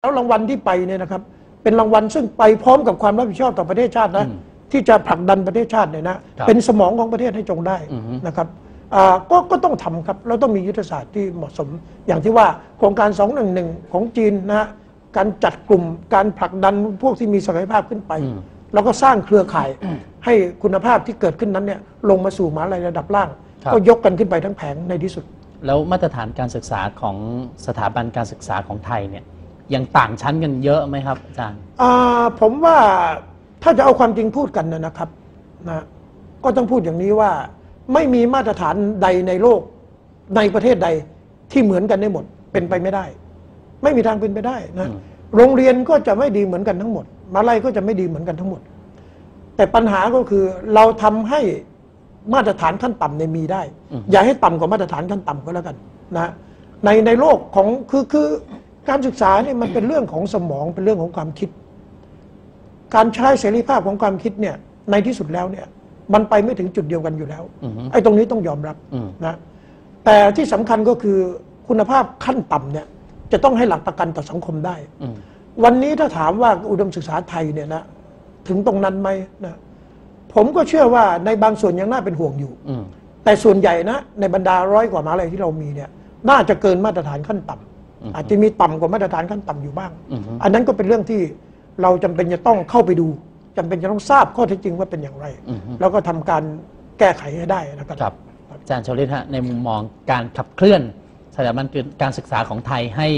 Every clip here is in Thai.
แล้วรางวัลที่ไปเนี่ยนะครับ เป็นรางวัลซึ่งไปพร้อมกับความรับผิดชอบต่อประเทศชาตินะอืมที่จะผลักดันประเทศชาติเนี่ยนะครับเป็นสมองของประเทศให้จงได้อือฮึนะครับอ่าก็ก็ต้องทำครับเราต้องมียุทธศาสตร์ที่เหมาะสม อย่างที่ว่าโครงการ 211 ของจีนนะฮะการจัดกลุ่มการผลักดันพวกที่มีศักยภาพขึ้นไปอืมเราก็สร้างเครือข่ายให้คุณภาพที่เกิดขึ้นนั้นเนี่ยลงมาสู่มหาลัยระดับล่างครับก็ยกกันขึ้นไปทั้งแผงในที่สุด แล้วมาตรฐานการศึกษาของสถาบันการศึกษาของไทยเนี่ย ยังต่างชั้นกันเยอะไหมครับอาจารย์อ่าผมว่าถ้าจะเอาความจริงพูดกันนะนะครับนะก็ต้องพูดอย่างนี้ว่า ไม่มีมาตรฐานใดในโลก ในประเทศใดที่เหมือนกันได้หมด เป็นไปไม่ได้ ไม่มีทางเป็นไปได้นะอืมโรงเรียนก็จะไม่ดีเหมือนกันทั้งหมดมหาลัยก็จะไม่ดีเหมือนกันทั้งหมด แต่ปัญหาก็คือเราทำให้มาตรฐานขั้นต่ำเนี่ยมีได้ อย่าให้ต่ำกว่ามาตรฐานขั้นต่ำก็แล้วกัน นะในในโลกของคือคือ การศึกษาเนี่ยมันเป็นเรื่องของสมองเป็นเรื่องของความคิด การใช้เสรีภาพของความคิดเนี่ยในที่สุดแล้วเนี่ยมันไปไม่ถึงจุดเดียวกันอยู่แล้วอือฮึไอ้ตรงนี้ต้องยอมรับอืมนะแต่ที่สำคัญก็คือคุณภาพขั้นต่ำเนี่ยจะต้องให้หลักประกันต่อสังคมได้อืมวันนี้ถ้าถามว่าอุดมศึกษาไทยเนี่ยนะถึงตรงนั้นไหมนะผมก็เชื่อว่าในบางส่วนยังน่าเป็นห่วงอยู่อืมแต่ส่วนใหญ่นะในบรรดาร้อยกว่ามหาลัยที่เรามีเนี่ยน่าจะเกินมาตรฐานขั้นต่ำ อืมอาจจะมีต่ำกว่ามาตรฐานขั้นต่ำอยู่บ้างอืมอันนั้นก็เป็นเรื่องที่เราจำเป็นจะต้องเข้าไปดูจำเป็นจะต้องทราบข้อเท็จจริงว่าเป็นอย่างไรอืมแล้วก็ทำการแก้ไขให้ได้นะครับครับอาจารย์ชลิตฮะในมุมมองการขับเคลื่อนสถาบันการศึกษาของไทยให้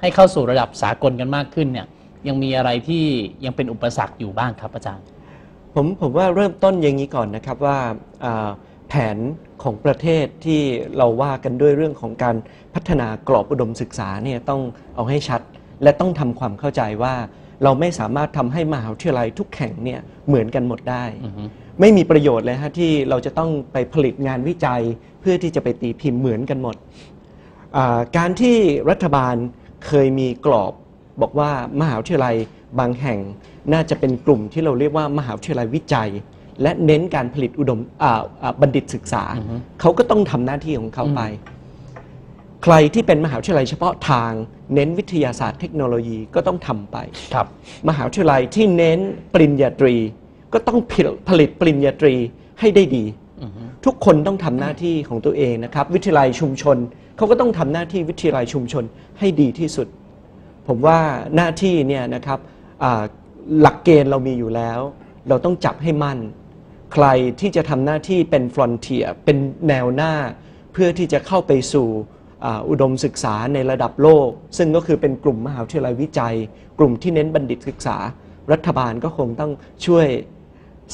ให้เข้าสู่ระดับสากลกันมากขึ้นเนี่ยยังมีอะไรที่ยังเป็นอุปสรรคอยู่บ้างครับอาจารย์ ผมผมว่าเริ่มต้นอย่างนี้ก่อนนะครับว่าอ่า แผนของประเทศที่เราว่ากันด้วยเรื่องของการพัฒนากรอบอุดมศึกษาเนี่ยต้องเอาให้ชัด และต้องทำความเข้าใจว่า เราไม่สามารถทำให้มหาวิทยาลัยทุกแห่งเนี่ยเหมือนกันหมดได้อือฮึไม่มีประโยชน์เลยฮะที่เราจะต้องไปผลิตงานวิจัยเพื่อที่จะไปตีพิมพ์เหมือนกันหมดอ่าการที่รัฐบาลเคยมีกรอบบอกว่ามหาวิทยาลัยบางแห่งน่าจะเป็นกลุ่มที่เราเรียกว่ามหาวิทยาลัยวิจัย และเน้นการผลิตอุดมอ่าอ่าบัณฑิตศึกษาอือฮึเขาก็ต้องทำหน้าที่ของเขาไป ใครที่เป็นมหาวิทยาลัยเฉพาะทางเน้นวิทยาศาสตร์เทคโนโลยีก็ต้องทำไปครับ มหาวิทยาลัยที่เน้นปริญญาตรี ก็ต้องผลิตปริญญาตรีให้ได้ดีอือฮึทุกคนต้องทำหน้าที่ของตัวเองนะครับ วิทยาลัยชุมชนเขาก็ต้องทำหน้าที่วิทยาลัยชุมชนให้ดีที่สุด ผมว่าหน้าที่เนี่ยนะครับอ่าหลักเกณฑ์เรามีอยู่แล้ว เราต้องจับให้มั่น ใครที่จะทำหน้าที่เป็นฟรอนเทียเป็นแนวหน้า เพื่อที่จะเข้าไปสู่อ่าอุดมศึกษาในระดับโลก ซึ่งก็คือเป็นกลุ่มมหาวิทยาลัยวิจัย กลุ่มที่เน้นบัณฑิตศึกษา รัฐบาลก็คงต้องช่วย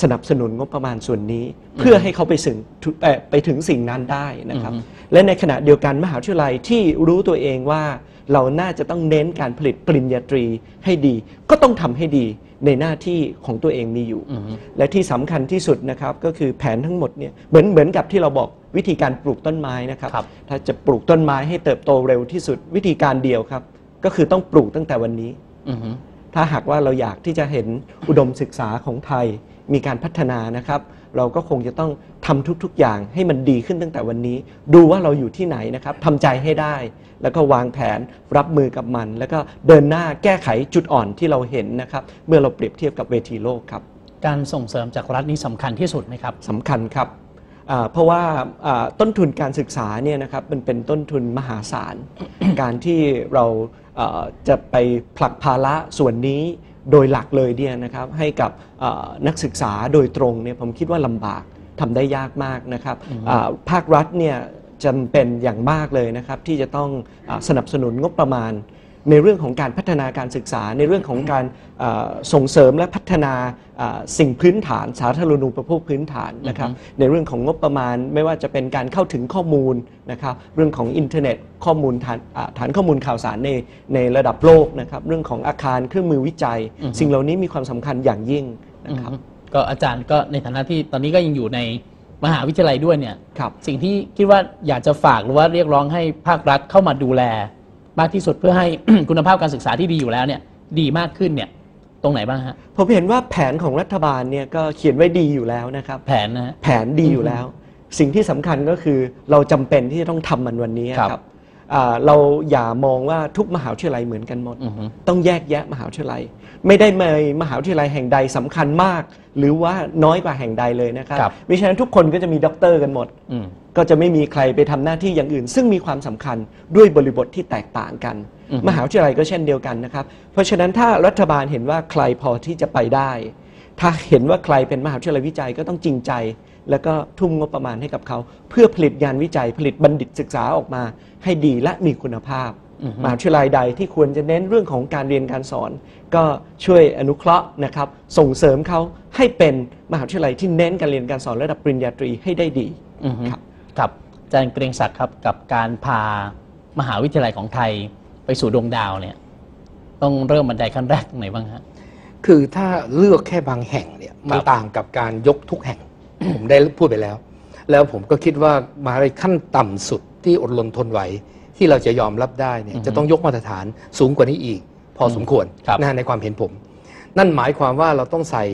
สนับสนุนงบประมาณส่วนนี้ เพื่อให้เขาไปถึงทุเอ่อไปถึงสิ่งนั้นได้นะครับอือฮึและในขณะเดียวกันมหาวิทยาลัยที่รู้ตัวเองว่า เราน่าจะต้องเน้นการผลิตปริญญาตรีให้ดี ก็ต้องทำให้ดีในหน้าที่ของตัวเองมีอยู่อือฮึและที่สำคัญที่สุดนะครับก็คือแผนทั้งหมดเนี่ยเหมือนเหมือนกับที่เราบอกวิธีการปลูกต้นไม้นะครับครับถ้าจะปลูกต้นไม้ให้เติบโตเร็วที่สุดวิธีการเดียวครับ ก็คือต้องปลูกตั้งแต่วันนี้อือฮึถ้าหากว่าเราอยากที่จะเห็นอุดมศึกษาของไทยมีการพัฒนานะครับ เราก็คงจะต้องทำทุกๆอย่างให้มันดีขึ้นตั้งแต่วันนี้ ดูว่าเราอยู่ที่ไหนนะครับทำใจให้ได้ แล้วก็วางแผนรับมือกับมัน แล้วก็เดินหน้าแก้ไขจุดอ่อนที่เราเห็นนะครับ เมื่อเราเปรียบเทียบกับเวทีโลกครับ การส่งเสริมจากรัฐนี่สำคัญที่สุดไหมครับสำคัญครับอ่าเพราะว่าอ่าต้นทุนการศึกษาเนี่ยนะครับมันเป็นต้นทุนมหาศาล การที่เราเอ่อจะไปผลักภาระส่วนนี้ โดยหลักเลยเนี่ยนะครับให้กับเอ่อนักศึกษาโดยตรงเนี่ยผมคิดว่าลำบากทำได้ยากมากนะครับอ่าภาครัฐเนี่ยจำเป็นอย่างมากเลยนะครับที่จะต้องอาสนับสนุนงบประมาณ ในเรื่องของการพัฒนาการศึกษา ในเรื่องของการเอ่อส่งเสริมและพัฒนาอ่าสิ่งพื้นฐาน สาธารณูปโภคพื้นฐานนะครับในเรื่องของงบประมาณไม่ว่าจะเป็นการเข้าถึงข้อมูลนะครับเรื่องของอินเทอร์เน็ตข้อมูลฐานอ่าฐานข้อมูลข่าวสารในในระดับโลกนะครับเรื่องของอาคารเครื่องมือวิจัยอือฮึสิ่งเหล่านี้มีความสำคัญอย่างยิ่งนะครับอือฮึก็อาจารย์ก็ในฐานะที่ตอนนี้ก็ยังอยู่ในมหาวิทยาลัยด้วยเนี่ยครับสิ่งที่คิดว่าอยากจะฝากหรือว่าเรียกร้องให้ภาครัฐเข้ามาดูแล มากที่สุดเพื่อให้คุณภาพการศึกษาที่ดีอยู่แล้วเนี่ยดีมากขึ้นเนี่ยตรงไหนบ้างฮะผมเห็นว่าแผนของรัฐบาลเนี่ยก็เขียนไว้ดีอยู่แล้วนะครับ แผนนะฮะแผนดีอยู่แล้ว สิ่งที่สำคัญก็คือเราจำเป็นที่จะต้องทำมันวันนี้ครับครับอ่า เราอย่ามองว่าทุกมหาวิทยาลัยเหมือนกันหมดอือฮึต้องแยกแยะมหาวิทยาลัย ไม่ได้มีมหาวิทยาลัยแห่งใดสำคัญมาก หรือว่าน้อยกว่าแห่งใดเลยนะครับครับมิฉะนั้นทุกคนก็จะมีด็อกเตอร์กันหมดอืมก็จะไม่มีใครไปทำหน้าที่อย่างอื่น ซึ่งมีความสำคัญด้วยบริบทที่แตกต่างกันอือฮึมหาวิทยาลัยก็เช่นเดียวกันนะครับ เพราะฉะนั้นถ้ารัฐบาลเห็นว่าใครพอที่จะไปได้ ถ้าเห็นว่าใครเป็นมหาวิทยาลัยวิจัยก็ต้องจริงใจ แล้วก็ทุ่มงบประมาณให้กับเขา เพื่อผลิตงานวิจัยผลิตบัณฑิตศึกษาออกมา ให้ดีและมีคุณภาพอือฮึมหาวิทยาลัยใดที่ควรจะเน้นเรื่องของการเรียนการสอน ก็ช่วยอนุเคราะห์นะครับส่งเสริมเขาให้เป็นมหาวิทยาลัยที่เน้นการเรียนการสอนระดับปริญญาตรีให้ได้ดีอือฮึครับครับอาจารย์เกรียงศักดิ์ครับกับการพามหาวิทยาลัยของไทยไปสู่ดวงดาวเนี่ยต้องเริ่มบันไดขั้นแรกตรงไหนบ้างฮะคือถ้าเลือกแค่บางแห่งเนี่ยมันต่างกับการยกทุกแห่ง ผมได้พูดไปแล้ว แล้วผมก็คิดว่ามหาลัยขั้นต่ำสุดที่อดรนทนไหว ที่เราจะยอมรับได้เนี่ยอือฮึจะต้องยกมาตรฐานสูงกว่านี้อีก พอสมควรครับนะฮะในความเห็นผม นั่นหมายความว่าเราต้องใส่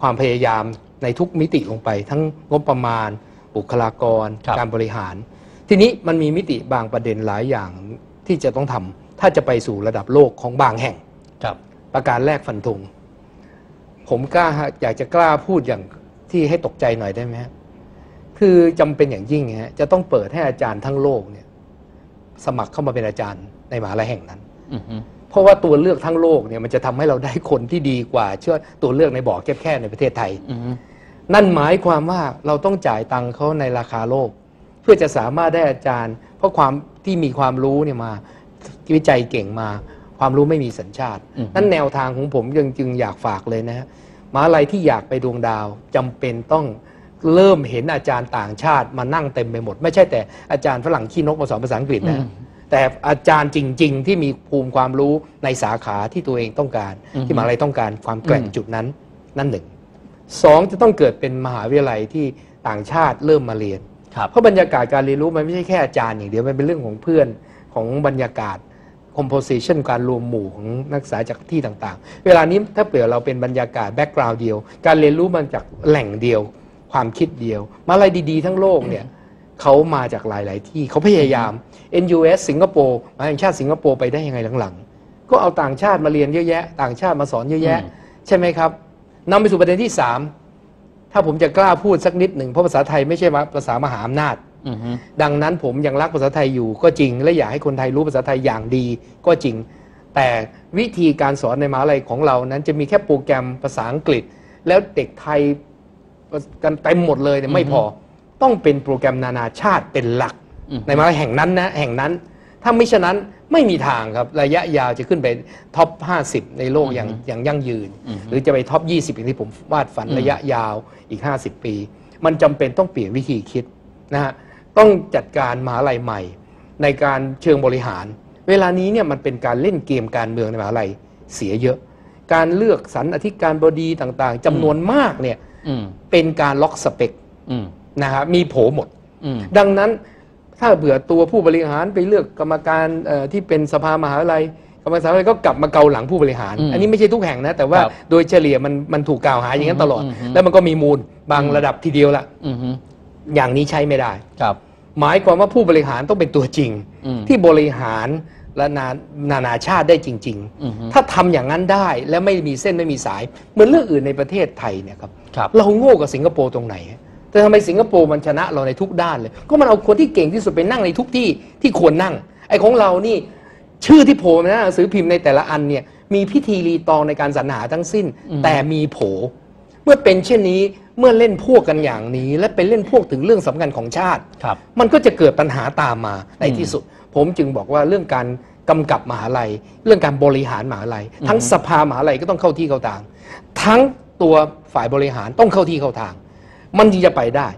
ความพยายามในทุกมิติลงไป ทั้งงบประมาณ บุคลากรครับการบริหาร ทีนี้มันมีมิติบางประเด็นหลายอย่างที่จะต้องทำถ้าจะไปสู่ระดับโลกของบางแห่งครับประการแรกฟันธงผมกล้าอยากจะกล้าพูดอย่าง ที่ให้ตกใจหน่อยได้ไหมฮะคือจำเป็นอย่างยิ่งฮะจะต้องเปิดให้อาจารย์ทั้งโลกเนี่ย สมัครเข้ามาเป็นอาจารย์ในมหาลัยแห่งนั้นอือฮึเพราะว่าตัวเลือกทั้งโลกเนี่ยมันจะทำให้เราได้คนที่ดีกว่า เชื่อตัวเลือกในบ่อแคบๆในประเทศไทยอือฮึนั่นหมายความว่าเราต้องจ่ายตังค์เขาในราคาโลก เพื่อจะสามารถได้อาจารย์ เพราะความที่มีความรู้เนี่ยมาวิจัยเก่งมา ความรู้ไม่มีสัญชาติอือฮึนั่นแนวทางของผมยังจึงอยากฝากเลยนะฮะ มหาอะไรที่อยากไปดวงดาวจำเป็นต้องเริ่มเห็นอาจารย์ต่างชาติมานั่งเต็มไปหมด ไม่ใช่แต่อาจารย์ฝรั่งขี้นกมาสอนภาษาอังกฤษนะฮะแต่อาจารย์จริง ๆ ที่มีภูมิความรู้ในสาขาที่ตัวเองต้องการอือฮึที่มหาลัยต้องการความแกร่งอืมจุดนั้น นั่นหนึ่งสองจะต้องเกิดเป็นมหาวิทยาลัยที่ต่างชาติเริ่มมาเรียนครับเพราะบรรยากาศการเรียนรู้มันไม่ใช่แค่อาจารย์อย่างเดียวมันเป็นเรื่องของเพื่อนของบรรยากาศ composition การรวมหมู่ของนักศึกษาจากที่ต่างๆ เวลานี้ถ้าเปลี่ยนเราเป็นบรรยากาศ background เดียว การเรียนรู้มันจากแหล่งเดียว ความคิดเดียว มาอะไรดีๆ ทั้งโลกเนี่ยเขามาจากหลาย ๆ ที่เขาพยายาม NUS สิงคโปร์มหาแห่งชาติสิงคโปร์ไปได้ยังไงหลังๆ ก็เอาต่างชาติมาเรียนเยอะแยะ ต่างชาติมาสอนเยอะแยะอืมใช่ไหมครับนำไปสู่ประเด็นที่สามถ้าผมจะกล้าพูดสักนิดหนึ่งเพราะภาษาไทยไม่ใช่ภาษามหาอำนาจอือฮึ ดังนั้นผมยังรักภาษาไทยอยู่ก็จริง และอยากให้คนไทยรู้ภาษาไทยอย่างดีก็จริง แต่วิธีการสอนในมหาลัยของเรานั้นจะมีแค่โปรแกรมภาษาอังกฤษ แล้วเด็กไทยกันเต็มหมดเลยเนี่ยไม่พอ ต้องเป็นโปรแกรมนานาชาติเป็นหลักอืมในมหาลัยแห่งนั้นนะแห่งนั้น ถ้าไม่ฉะนั้นไม่มีทางครับ ระยะยาวจะขึ้นไปtop 50 ในโลกอย่างอย่างยั่งยืนอืมหรือจะไป top 20 อย่างที่ผมวาดฝันอืมระยะยาวอีก 50 ปี มันจำเป็นต้องเปลี่ยนวิธีคิดนะฮะ ต้องจัดการมหาลัยใหม่ ในการเชิงบริหาร เวลานี้เนี่ยมันเป็นการเล่นเกมการเมืองในมหาลัยเสียเยอะ การเลือกสรรอธิการบดีต่างๆจำนวนมากเนี่ยอืมเป็นการ lock spec อืมนะฮะมีโผหมดอืมดังนั้นถ้าเบื่อตัวผู้บริหารไปเลือกกรรมการเอ่อที่เป็นสภามหาวิทยาลัยกรรมการมหาวิทยาลัยก็กลับมาเกาหลังผู้บริหารอืมอันนี้ไม่ใช่ทุกแห่งนะ แต่ว่าครับโดยเฉลี่ยมันมันถูกกล่าวหาอย่างนั้นตลอดอืมอืมแล้วมันก็มีมูลบางอืมระดับทีเดียวละ อือฮึอย่างนี้ใช้ไม่ได้ครับ หมายความว่าผู้บริหารต้องเป็นตัวจริงอืมที่บริหารและนานานาชาติได้จริงอือฮึๆถ้าทำอย่างนั้นได้และไม่มีเส้นไม่มีสาย เหมือนเรื่องอื่นในประเทศไทยเนี่ยครับครับเราโง่กับสิงคโปร์ตรงไหน แต่ทำไมสิงคโปร์มันชนะเราในทุกด้านเลย ก็มันเอาคนที่เก่งที่สุดไปนั่งในทุกที่ที่ควรนั่ง ไอ้ของเรานี่ชื่อที่โผล่มาในหนังสือพิมพ์ในแต่ละอันเนี่ยมีพิธีรีตองในการสรรหาทั้งสิ้นอืมแต่มีโผ เมื่อเป็นเช่นนี้ เมื่อเล่นพวกกันอย่างนี้ และไปเล่นพวกถึงเรื่องสำคัญของชาติ ครับ มันก็จะเกิดปัญหาตามมาในอืมที่สุด ผมจึงบอกว่าเรื่องการกำกับมหาลัย เรื่องการบริหารมหาลัย ทั้งสภามหาลัยก็ต้องเข้าที่เข้าทาง ทั้งตัวฝ่ายบริหารต้องเข้าที่เข้าทาง มันจึงจะไปได้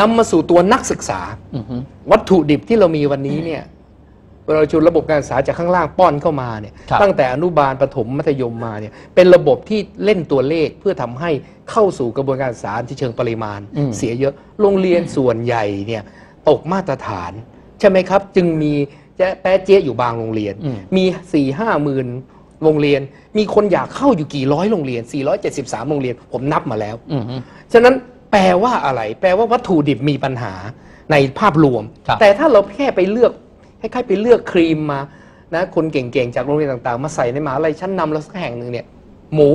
นำมาสู่ตัวนักศึกษาอือฮึวัตถุดิบที่เรามีวันนี้เนี่ย เราชุนระบบการศึกษาจากข้างล่างป้อนเข้ามาเนี่ยครับ ตั้งแต่อนุบาลประถมมัธยมมาเนี่ยเป็นระบบที่เล่นตัวเลขเพื่อทำให้เข้าสู่กระบวนการศึกษาที่เชิงปริมาณ อืม เสียเยอะโรงเรียนส่วนใหญ่เนี่ยตกมาตรฐาน ใช่ไหมครับ จึงมีแจ๊ะแป๊ะเจ๊ยอยู่บางโรงเรียน อืม มี4ี่ห้าหมื่นโรงเรียน มีคนอยากเข้าอยู่กี่ร้อยโรงเรียน 473 โรงเรียน ผมนับมาแล้ว อือฮึฉะนั้นแปลว่าอะไร แปลว่าวัตถุดิบมีปัญหาในภาพรวม ครับแต่ถ้าเราแค่ไปเลือก คล้ายๆไปเลือกครีมมานะคนเก่งๆจากโรงเรียนต่างๆ มาใส่ในมหาลัยชั้นนำแล้วสักแห่งหนึ่งเนี่ย หมู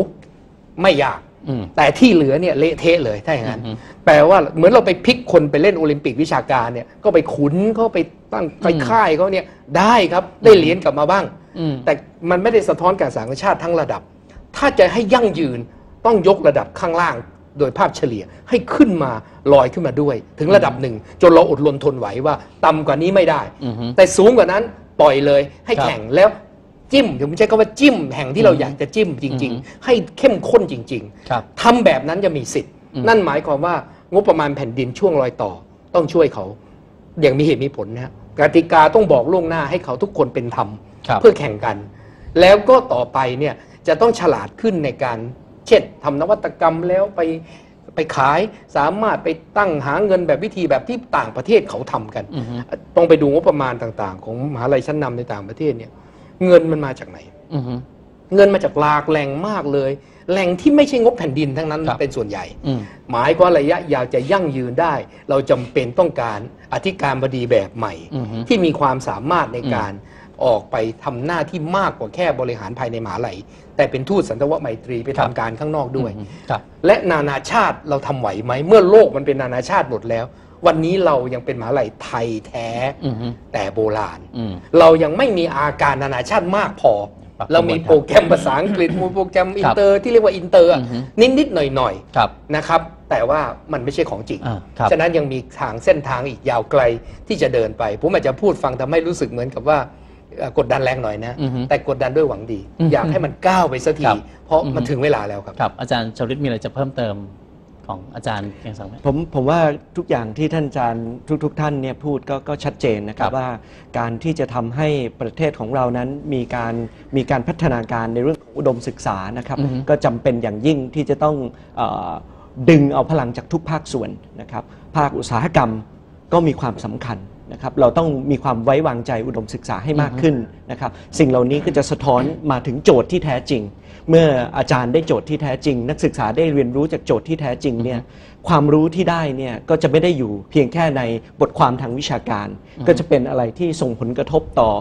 ไม่ยากอืมแต่ที่เหลือเนี่ยเละเทะเลยถ้าอย่างนั้นอืมแปลว่าเหมือนเราไปพลิกคนไปเล่นโอลิมปิกวิชาการเนี่ยก็ไปขุนเขาไปตั้งไปอืมค่ายเขาเนี่ยได้ครับได้เหรียญกลับมาบ้างอืมแต่มันไม่ได้สะท้อนการสร้างชาติทั้งระดับ ถ้าจะให้ยั่งยืนต้องยกระดับข้างล่าง โดยภาพเฉลี่ยให้ขึ้นมาลอยขึ้นมาด้วย ถึงระดับหนึ่ง จนเราอดรนทนไหวว่าต่ำกว่านี้ไม่ได้ อือฮึ แต่สูงกว่านั้นปล่อยเลยให้ครับแข่งแล้วจิ้มผมใช้คำว่าจิ้มแห่งที่เราอยากจะจิ้มจริงอือฮึๆให้เข้มข้นจริง ครับๆทำแบบนั้นจะมีสิทธิ์ อืม นั่นหมายความว่างบประมาณแผ่นดินช่วงรอยต่อ ต้องช่วยเขา อย่างมีเหตุมีผลนะฮะกติกาต้องบอกล่วงหน้าให้เขาทุกคนเป็นธรรม ครับ เพื่อแข่งกัน แล้วก็ต่อไปเนี่ยจะต้องฉลาดขึ้นในการ เช่นทำนวัตกรรมแล้วไปไปขายสามารถไปตั้งหาเงินแบบวิธีแบบที่ต่างประเทศเขาทำกันอือฮึต้องไปดูงบประมาณต่างๆ ของมหาลัยชั้นนำในต่างประเทศเนี่ย เงินมันมาจากไหนอือฮึเงินมาจากหลากแหล่งมากเลย แหล่งที่ไม่ใช่งบแผ่นดินทั้งนั้นครับเป็นส่วนใหญ่อืมหมายความระยะยาวจะยั่งยืนได้ เราจำเป็นต้องการอธิการบดีแบบใหม่อือฮึที่มีความสามารถในการ ออกไปทำหน้าที่มากกว่าแค่บริหารภายในมหาลัย แต่เป็นทูตสันถวไมตรีไปครับทำการข้างนอกด้วยอืมครับและนานาชาติเราทำไหวไหม เมื่อโลกมันเป็นนานาชาติหมดแล้ว วันนี้เรายังเป็นมหาลัยไทยแท้อือฮึแต่โบราณอืมเรายังไม่มีอาการนานาชาติมากพอปรับเรามีโปรแกรมภาษาอังกฤษมีโปรแกรมอินเตอร์ที่เรียกว่าอินเตอร์อือฮึนิดๆหน่อยครับๆนะครับแต่ว่ามันไม่ใช่ของจริงอ่าครับฉะนั้นยังมีทางเส้นทางอีกยาวไกลที่จะเดินไป ผมอาจจะพูดฟังทำให้รู้สึกเหมือนกับว่าเอ่อ กดดันแรงหน่อยนะอือฮึแต่กดดันด้วยหวังดีอือฮึอยากให้มันก้าวไปสักทีครับเพราะอือฮึมันถึงเวลาแล้วครับครับ อาจารย์ชวลิตมีอะไรจะเพิ่มเติมของอาจารย์เกียงศักดิ์ไหมผมผมว่าทุกอย่างที่ท่านอาจารย์ทุกทุกท่านเนี่ยพูดก็ก็ชัดเจนนะครัครับบว่าการที่จะทำให้ประเทศของเรานั้นมีการมีการพัฒนาการในเรื่องของอุดมศึกษานะครับอือฮึก็จำเป็นอย่างยิ่งที่จะต้องเออดึงเอาพลังจากทุกภาคส่วนนะครับ ภาคอุตสาหกรรมก็มีความสำคัญ นะครับเราต้องมีความไว้วางใจอุดมศึกษาให้มากขึ้นนะครับสิ่งเหล่านี้ก็จะสะท้อนมาถึงโจทย์ที่แท้จริง เมื่ออาจารย์ได้โจทย์ที่แท้จริง นักศึกษาได้เรียนรู้จากโจทย์ที่แท้จริงเนี่ยความรู้ที่ได้เนี่ยก็จะไม่ได้อยู่เพียงแค่ในบทความทางวิชาการ ก็จะเป็นอะไรที่ส่งผลกระทบต่อ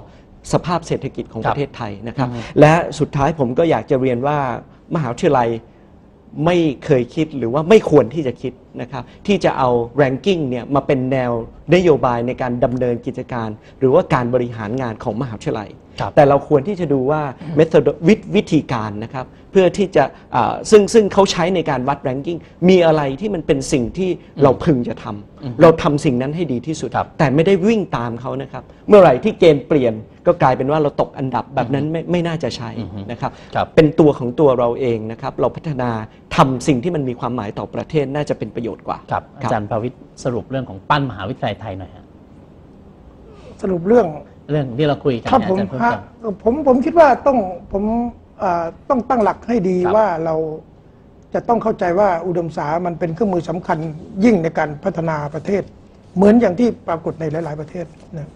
สภาพเศรษฐกิจของครัปบระเทศไทยนะครับอืมและสุดท้ายผมก็อยากจะเรียนว่ามหาวิทยาลัยไม่เคยคิดหรือว่าไม่ควรที่จะคิด นะครับที่จะเอา ranking เนี่ยมาเป็นแนวนโยบายในการดำเนินกิจการ หรือว่าการบริหารงานของมหาวิทยาลัย ครับ แต่เราควรที่จะดูว่า method วิวิธีการนะครับเพื่อที่จะอ่าซึ่งซึ่งเขาใช้ในการวัด ranking มีอะไรที่มันเป็นสิ่งที่เราพึงจะทำเราทำสิ่งนั้นให้ดีที่สุด ครับ แต่ไม่ได้วิ่งตามเขานะครับเมื่อไหร่ที่เกณฑ์เปลี่ยนก็กลายเป็นว่าเราตกอันดับแบบนั้นไม่ไม่น่าจะใช้อือฮึนะครับ ครับ เป็นตัวของตัวเราเองนะครับ เราพัฒนาทำสิ่งที่มันมีความหมายต่อประเทศน่าจะเป็นประโยชน์กว่าครับอาจารย์ประวิทย์สรุปเรื่องของปั้นมหาวิทยาลัยไทยหน่อยฮะสรุปเรื่องเรื่องที่เราคุยกันครับเนี่ยผมอาจารย์เพิ่มฮะเติมผมผมคิดว่าต้องผมเอ่อต้องตั้งหลักให้ดีครับว่าเราจะต้องเข้าใจว่าอุดมศึกษามันเป็นเครื่องมือสำคัญยิ่งในการพัฒนาประเทศ เหมือนอย่างที่ปรากฏในหลาย ๆ ประเทศนะ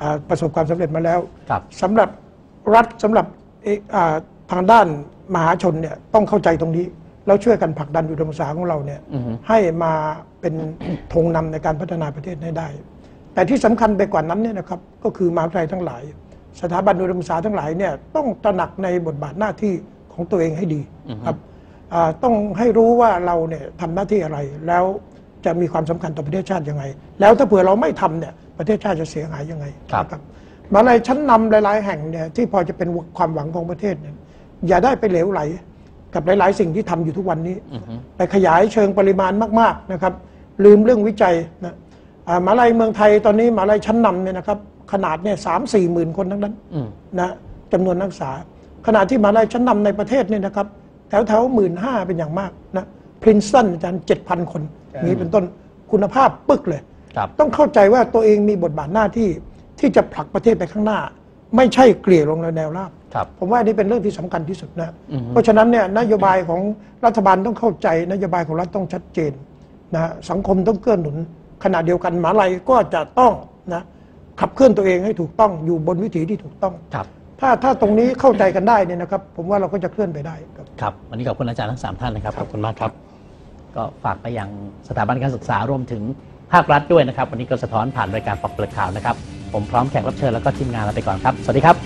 อ่าประสบความสำเร็จมาแล้วครับสำหรับรัฐสำหรับเอ่ออ่าทางด้านมหาชนเนี่ยต้องเข้าใจตรงนี้ แล้วช่วยกันผลักดันอุดมศึกษาของเราเนี่ยอือฮึให้มาเป็นธงนำในการพัฒนาประเทศให้ได้ แต่ที่สำคัญไปกว่านั้นเนี่ยนะครับก็คือมหาวิทยาลัยทั้งหลาย สถาบันอุดมศึกษาทั้งหลายเนี่ยต้องตระหนักในบทบาทหน้าที่ของตัวเองให้ดีครับอ่าต้องให้รู้ว่าเราเนี่ยทำหน้าที่อะไรแล้วจะมีความสำคัญต่อประเทศชาติยังไง แล้วถ้าเผื่อเราไม่ทำเนี่ยประเทศชาติจะเสียหายยังไงครับนะมหาวิทยาลัยชั้นนำหลาย ๆ แห่งเนี่ยที่พอจะเป็นความหวังของประเทศเนี่ยอย่าได้ไปเหลวไหล กับหลาย ๆ สิ่งที่ทำอยู่ทุกวันนี้อือฮึไปขยายเชิงปริมาณมาก ๆ นะครับ ลืมเรื่องวิจัยนะอ่ามหาลัยเมืองไทยตอนนี้มหาลัยชั้นนำเนี่ยนะครับ ขนาดเนี่ยสามสี่หมื่นคนทั้งนั้นอืมนะจำนวนนักศึกษา ขณะที่มหาลัยชั้นนำในประเทศเนี่ยนะครับ แถวแถวหมื่นห้าเป็นอย่างมากนะพรินสตันอาจารย์เจ็ดพันคนอย่างนี้เป็นต้นคุณภาพปึกเลยครับต้องเข้าใจว่าตัวเองมีบทบาทหน้าที่ที่จะผลักประเทศไปข้างหน้า ไม่ใช่เกลี่ยลงในแนวราบ ครับ ผมว่าอันนี้เป็นเรื่องที่สำคัญที่สุดนะ อือฮึ เพราะฉะนั้นเนี่ยนโยบายของรัฐบาลต้องเข้าใจ นโยบายของรัฐต้องชัดเจนนะฮะสังคมต้องเกื้อหนุน ขณะเดียวกันหมหาลัยก็จะต้องนะขับเคลื่อนตัวเองให้ถูกต้องอยู่บนวิถีที่ถูกต้อง ครับ ถ้าถ้าตรงนี้เข้าใจกันได้เนี่ยนะครับ ผมว่าเราก็จะเคลื่อนไปได้ครับ ครับ วันนี้ขอบคุณอาจารย์ทั้งสามท่านนะครับ ขอบคุณมากครับ ก็ฝากไปยังสถาบันการศึกษารวมถึงภาครัฐด้วยนะครับ วันนี้ก็สะท้อนผ่านรายการปรับเปลือกข่าวนะครับ ผมพร้อมแขกรับเชิญแล้วก็ทีมงานลาไปก่อนครับ สวัสดีครับ